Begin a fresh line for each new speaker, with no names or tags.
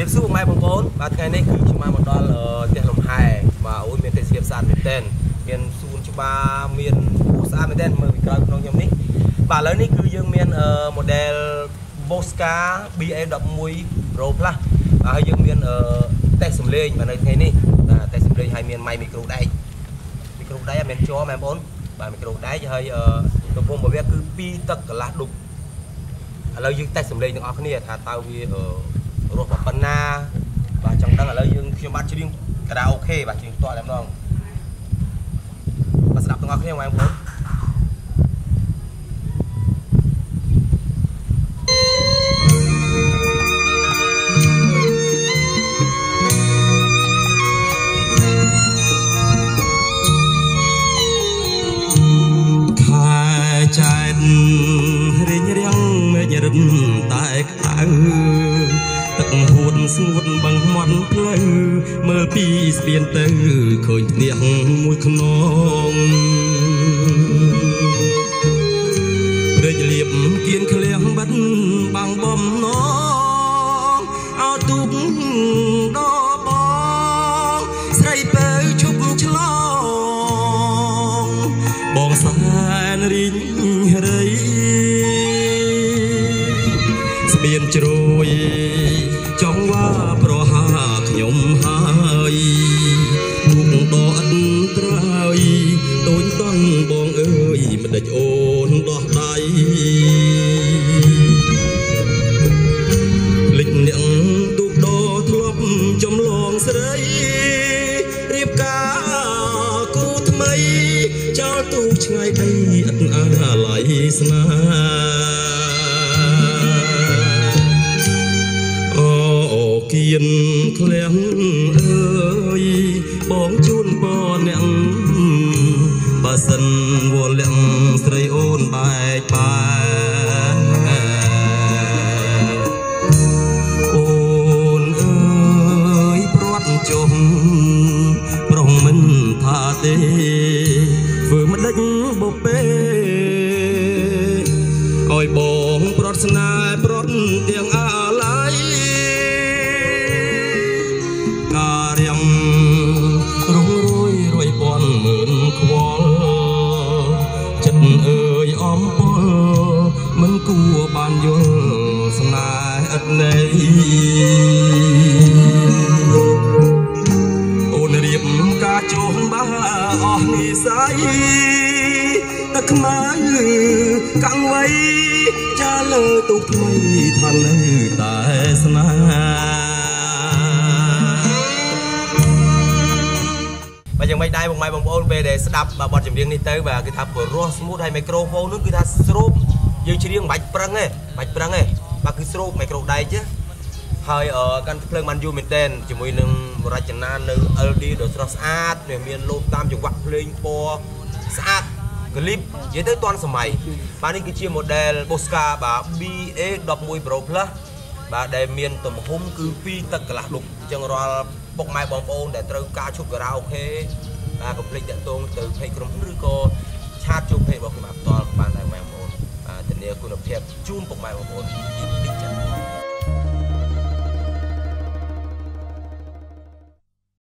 រាបសួរម៉ែបងប្អូនបាទថ្ងៃនេះគឺខ្ញុំបានមកដល់ផ្ទះលំហែបាទអូយមានទេសភាពស្អាតមែនទែនមានសួនច្បារមានពូស្អាតមែនទែនមើលពីក្រោយក្នុងខ្ញុំនេះបាទឥឡូវនេះគឺយើងមាន model Bosca BA11 Pro Plus បាទហើយយើងមានតេស្តសំឡេងបាទនៅថ្ងៃនេះបាទតេស្តសំឡេងហើយមាន mic micro ដែក micro ដែកអត់មានជាប់ម៉ែបងប្អូនបាទ micro ដែកហើយទំហំរបស់វាគឺ2ទឹកកន្លះដុំឥឡូវយើងតេស្តសំឡេងទាំងអស់គ្នាថាតើវា រស់ប៉ុណ្ណាបាទចង់ដឹងឥឡូវយើងខ្ញុំបាទច្រៀងការ៉ាអូខេបាទច្រៀងផ្ទាល់តែម្ដងបាទស្ដាប់ទាំងអស់គ្នាបងប្អូន
ចែនរៀងរៀងមេញរិនតែក្តៅទឹកហួត ស្ងួតបឹងមាត់ផ្លូវមើលពីស្ពានទៅឃើញផ្ទះមួយខ្នងព្រេចលៀបគៀនក្លៀងបិទបាំងបំណងអោទុកដល់បងស្រីពៅឈប់ឆ្លងបងសែនរីងរៃស្ពានជ្រោយ ហើយមុខដអត់ត្រើយដូចតន់បងអើយមិនដេចអូនដោះដៃលិចអ្នកទូកដោធ្លាប់ចំលងស្រីរៀបការគូថ្មីចោលទូកឆ្ងាយដីឥតអាឡ័យស្នេហ៍ នក្លៀងអើយបងជូនបអ្នកបើសិនវលំស្រីអូនបែកបាយអូនអើយព្រាត់ចុះប្រុងមិនថាទេធ្វើមិនដេចបពេឲ្យបងព្រាត់ស្នេ បានយល់ស្នេហ៍ឥតន័យអូនរៀបការចុះបាអស់និស័យទឹកខ្មៅកាំងវៃចាលើទូថ្មីថានៅតែស្នេហ៍
បាទយ៉ាងម៉េចដែរបងម៉ែបងប្អូនពេលដែលស្ដាប់បទចម្រៀងនេះទៅបាទគឺថាព្រោះស្មូតហើយមីក្រូហ្វូននោះគឺថាស្រូប យើងច្រៀងមិនបាច់ប្រឹងទេបាច់ប្រឹងទេបាទគឺស្រូបមីក្រូដែកទេហើយកាន់ភ្លើងបានយូរមែនតែនជាមួយនឹងរចនានៅ LD ដ៏ស្រស់ស្អាតវាមានលូតតាមចង្វាក់ភ្លេងពណ៌ស្អាតក្លីបនិយាយទៅទាន់សម័យបាទនេះគឺជា model Posca បាទ BA 11 Pro Plus បាទដែលមានទំហំគឺ2ទឹកកន្លះដុំអញ្ចឹងរាល់ពុកម៉ែបងប្អូនដែលត្រូវការឈប់ការ៉ាអូខេបាទកុំភ្លេចតាក់ទងទៅ page ក្រុមហ៊ុនឬក៏ឆាតចូល page របស់ខ្ញុំអត់តល់បានដែរម៉ែបង ធានាគុណភាពជូនពុកម៉ែបងប្អូនទីទីចិត្ត